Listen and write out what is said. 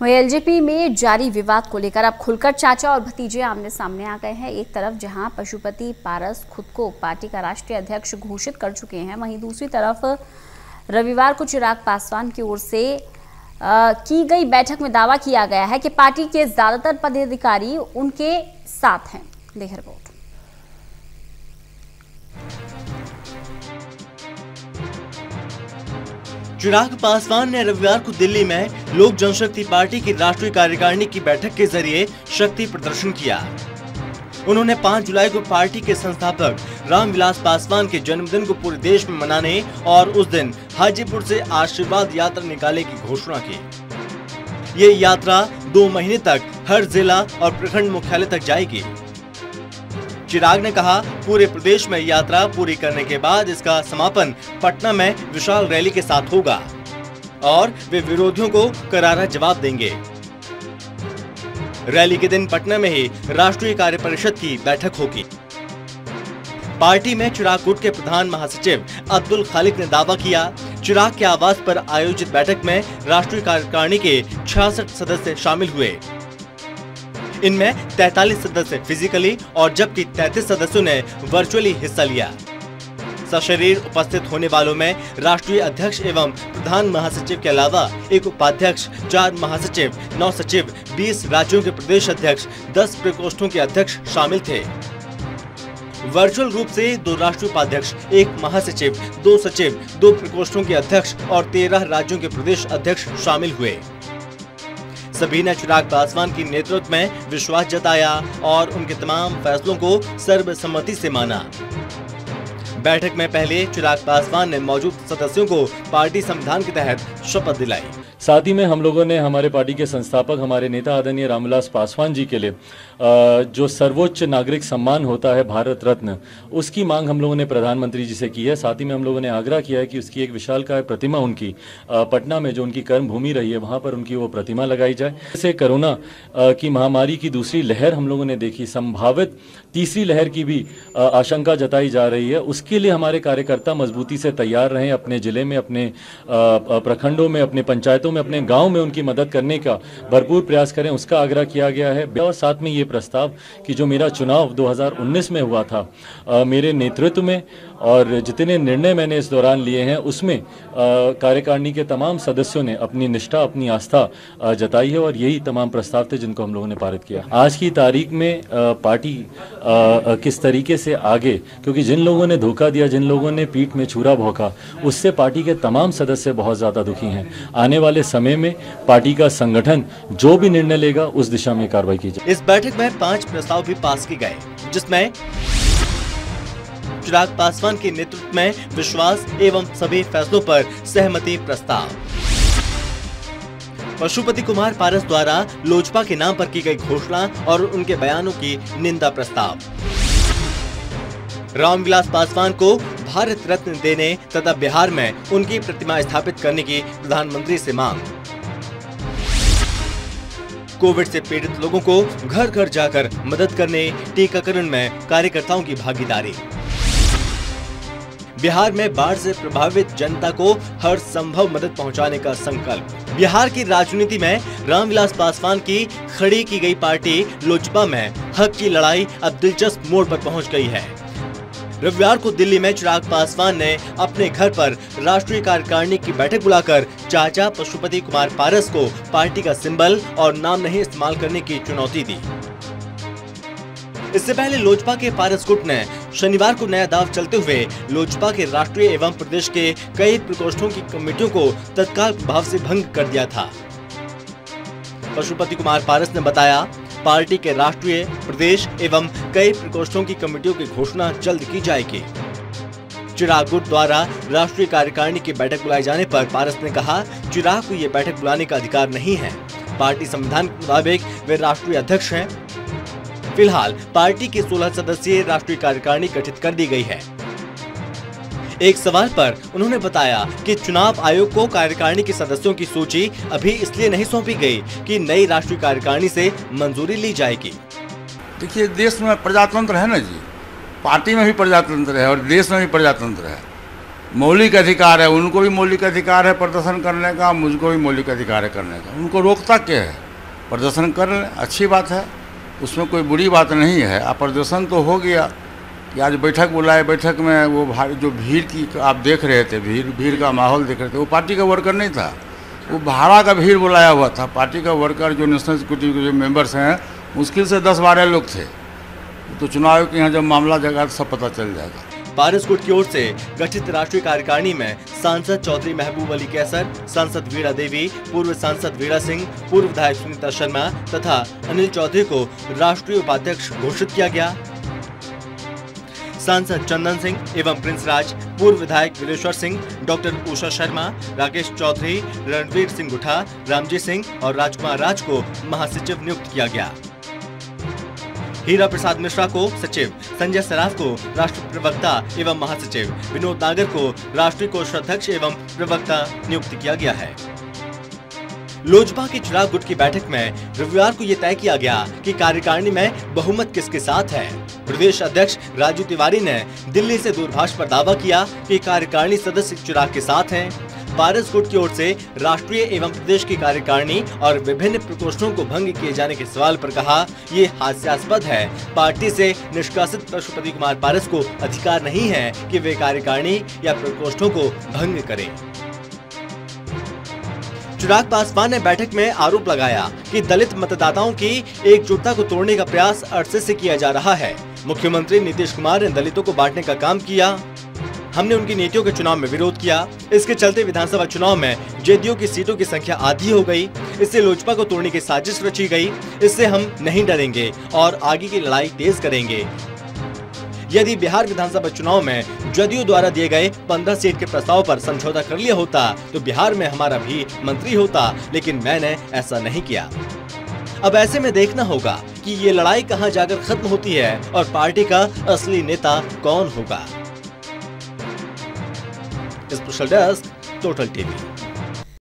वही एलजेपी में जारी विवाद को लेकर अब खुलकर चाचा और भतीजे आमने सामने आ गए हैं। एक तरफ़ जहाँ पशुपति पारस खुद को पार्टी का राष्ट्रीय अध्यक्ष घोषित कर चुके हैं वहीं दूसरी तरफ़ रविवार को चिराग पासवान की ओर से आ, की गई बैठक में दावा किया गया है कि पार्टी के ज़्यादातर पदाधिकारी उनके साथ हैं। देख रिपोर्ट। चिराग पासवान ने रविवार को दिल्ली में लोक जनशक्ति पार्टी की राष्ट्रीय कार्यकारिणी की बैठक के ज़रिए शक्ति प्रदर्शन किया। उन्होंने 5 जुलाई को पार्टी के संस्थापक रामविलास पासवान के जन्मदिन को पूरे देश में मनाने और उस दिन हाजीपुर से आशीर्वाद यात्रा निकालने की घोषणा की। ये यात्रा दो महीने तक हर जिला और प्रखंड मुख्यालय तक जाएगी। चिराग ने कहा, पूरे प्रदेश में यात्रा पूरी करने के बाद इसका समापन पटना में विशाल रैली के साथ होगा और वे विरोधियों को करारा जवाब देंगे। रैली के दिन पटना में ही राष्ट्रीय कार्य परिषद की बैठक होगी। पार्टी में चिराग गुट के प्रधान महासचिव अब्दुल खालिक ने दावा किया, चिराग के आवास पर आयोजित बैठक में राष्ट्रीय कार्यकारिणी के छियासठ सदस्य शामिल हुए। इनमें 43 सदस्य फिजिकली और जबकि 33 सदस्यों ने वर्चुअली हिस्सा लिया। सशरीर उपस्थित होने वालों में राष्ट्रीय अध्यक्ष एवं प्रधान महासचिव के अलावा एक उपाध्यक्ष, चार महासचिव, नौ सचिव 20 राज्यों के प्रदेश अध्यक्ष 10 प्रकोष्ठों के अध्यक्ष शामिल थे। वर्चुअल रूप से दो राष्ट्रीय उपाध्यक्ष, एक महासचिव, दो सचिव, दो प्रकोष्ठों के अध्यक्ष और तेरह राज्यों के प्रदेश अध्यक्ष शामिल हुए। सभी ने चिराग पासवान की नेतृत्व में विश्वास जताया और उनके तमाम फैसलों को सर्वसम्मति से माना। बैठक में पहले चिराग पासवान ने मौजूद सदस्यों को पार्टी संविधान के तहत शपथ दिलाई। साथ ही में हम लोगों ने हमारे पार्टी के संस्थापक, हमारे नेता आदरणीय रामविलास पासवान जी के लिए जो सर्वोच्च नागरिक सम्मान होता है भारत रत्न, उसकी मांग हम लोगों ने प्रधानमंत्री जी से की है। साथ ही में हम लोगों ने आग्रह किया है कि उसकी एक विशाल का प्रतिमा उनकी पटना में जो उनकी कर्म भूमि रही है, वहाँ पर उनकी वो प्रतिमा लगाई जाए। जैसे कोरोना की महामारी की दूसरी लहर हम लोगों ने देखी, संभावित तीसरी लहर की भी आशंका जताई जा रही है। उसके लिए हमारे कार्यकर्ता मजबूती से तैयार रहें, अपने ज़िले में, अपने प्रखंडों में, अपने पंचायतों में अपने गाँव में उनकी मदद करने का भरपूर प्रयास करें उसका आग्रह किया गया है। और साथ में ये प्रस्ताव कि जो मेरा चुनाव 2019 में हुआ था आ, मेरे नेतृत्व में और जितने निर्णय मैंने इस दौरान लिए हैं उसमें कार्यकारिणी के तमाम सदस्यों ने अपनी निष्ठा अपनी आस्था जताई है और यही तमाम प्रस्ताव थे जिनको हम लोगों ने पारित किया। आज की तारीख में पार्टी किस तरीके से आगे क्योंकि जिन लोगों ने धोखा दिया जिन लोगों ने पीठ में छुरा भोंका उससे पार्टी के तमाम सदस्य बहुत ज़्यादा दुखी हैं। आने वाले समय में पार्टी का संगठन जो भी निर्णय लेगा, उस दिशा में कार्रवाई की जाए इस बैठक में पाँच प्रस्ताव भी पास किए गए, जिसमें चिराग पासवान के नेतृत्व में विश्वास एवं सभी फैसलों पर सहमति प्रस्ताव। पशुपति कुमार पारस द्वारा लोजपा के नाम पर की गई घोषणा और उनके बयानों की निंदा प्रस्ताव। रामविलास पासवान को भारत रत्न देने तथा बिहार में उनकी प्रतिमा स्थापित करने की प्रधानमंत्री से मांग। कोविड से पीड़ित लोगों को घर घर जाकर मदद करने, टीकाकरण में कार्यकर्ताओं की भागीदारी। बिहार में बाढ़ से प्रभावित जनता को हर संभव मदद पहुँचाने का संकल्प। बिहार की राजनीति में रामविलास पासवान की खड़ी की गई पार्टी लोजपा में हक की लड़ाई अब दिलचस्प मोड़ पर पहुँच गई है। रविवार को दिल्ली में चिराग पासवान ने अपने घर पर राष्ट्रीय कार्यकारिणी की बैठक बुलाकर चाचा पशुपति कुमार पारस को पार्टी का सिंबल और नाम नहीं इस्तेमाल करने की चुनौती दी। इससे पहले लोजपा के पारस गुट ने शनिवार को नया दाव चलते हुए लोजपा के राष्ट्रीय एवं प्रदेश के कई प्रकोष्ठों की कमेटियों को तत्काल प्रभाव से भंग कर दिया था। पशुपति कुमार पारस ने बताया पार्टी के राष्ट्रीय, प्रदेश एवं कई प्रकोष्ठों की कमेटियों की घोषणा जल्द की जाएगी। चिराग गुट द्वारा राष्ट्रीय कार्यकारिणी की बैठक बुलाए जाने पर पारस ने कहा, चिराग को ये बैठक बुलाने का अधिकार नहीं है। पार्टी संविधान के मुताबिक वे राष्ट्रीय अध्यक्ष हैं। फ़िलहाल पार्टी की 16 सदस्यीय राष्ट्रीय कार्यकारिणी गठित कर दी गई है। एक सवाल पर उन्होंने बताया कि चुनाव आयोग को कार्यकारिणी के सदस्यों की सूची अभी इसलिए नहीं सौंपी गई कि नई राष्ट्रीय कार्यकारिणी से मंजूरी ली जाएगी। देखिए, देश में प्रजातंत्र है ना जी। पार्टी में भी प्रजातंत्र है और देश में भी प्रजातंत्र है। मौलिक अधिकार है, उनको भी मौलिक अधिकार है प्रदर्शन करने का, मुझको भी मौलिक अधिकार है करने का। उनको रोकता क्या है? प्रदर्शन कर लें अच्छी बात है, उसमें कोई बुरी बात नहीं है। अब प्रदर्शन तो हो गया कि आज बैठक बुलाए बैठक में वो भारी जो भीड़ की आप देख रहे थे, भीड़ भीड़ का माहौल देख रहे थे, वो पार्टी का वर्कर नहीं था। वो भाड़ा का भीड़ बुलाया हुआ था। पार्टी का वर्कर जो नेशनल सिक्योरिटी के जो मेंबर्स हैं, मुश्किल से दस बारह लोग थे। तो चुनाव के यहाँ जब मामला जगह सब पता चल जाएगा। पारस गुट की ओर से गठित राष्ट्रीय कार्यकारिणी में सांसद चौधरी महबूब अली कैसर, सांसद वीरा देवी, पूर्व सांसद वीरा सिंह, पूर्व विधायक सुनीता शर्मा तथा अनिल चौधरी को राष्ट्रीय उपाध्यक्ष घोषित किया गया। सांसद चंदन सिंह एवं प्रिंस राज, पूर्व विधायक विलेश्वर सिंह, डॉक्टर उषा शर्मा, राकेश चौधरी, रणवीर सिंह गुठा, रामजी सिंह और राजकुमार राज को महासचिव नियुक्त किया गया। हीरा प्रसाद मिश्रा को सचिव, संजय सराफ को राष्ट्रीय प्रवक्ता एवं महासचिव, विनोद नागर को राष्ट्रीय कोषाध्यक्ष एवं प्रवक्ता नियुक्त किया गया है। लोजपा के चुनाव गुट की बैठक में रविवार को यह तय किया गया कि कार्यकारिणी में बहुमत किसके साथ है। प्रदेश अध्यक्ष राजू तिवारी ने दिल्ली से दूरभाष पर दावा किया कि कार्यकारिणी सदस्य चिराग के साथ हैं। पारस गुट की ओर से राष्ट्रीय एवं प्रदेश की कार्यकारिणी और विभिन्न प्रकोष्ठों को भंग किए जाने के सवाल पर कहा, ये हास्यास्पद है। पार्टी से निष्कासित पशुपति कुमार पारस को अधिकार नहीं है कि वे कार्यकारिणी या प्रकोष्ठों को भंग करें। चिराग पासवान ने बैठक में आरोप लगाया कि दलित मतदाताओं की एकजुटता को तोड़ने का प्रयास अरसे से किया जा रहा है। मुख्यमंत्री नीतीश कुमार ने दलितों को बांटने का काम किया। हमने उनकी नीतियों के चुनाव में विरोध किया। इसके चलते विधानसभा चुनाव में जेडीयू की सीटों की संख्या आधी हो गई। इससे लोजपा को तोड़ने की साजिश रची गई। इससे हम नहीं डरेंगे और आगे की लड़ाई तेज करेंगे। यदि बिहार विधानसभा चुनाव में जदयू द्वारा दिए गए 15 सीट के प्रस्ताव पर समझौता कर लिया होता तो बिहार में हमारा भी मंत्री होता, लेकिन मैंने ऐसा नहीं किया। अब ऐसे में देखना होगा कि ये लड़ाई कहाँ जाकर खत्म होती है और पार्टी का असली नेता कौन होगा। Special desk total TV